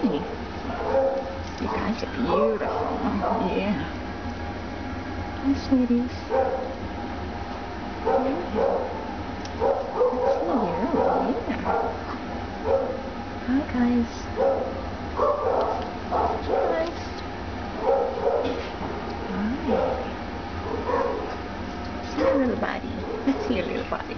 You guys are beautiful. Yeah. Hi, sweeties. Yeah. Hi, guys. Hi, guys. Hi. See your little body. Let's see your little body.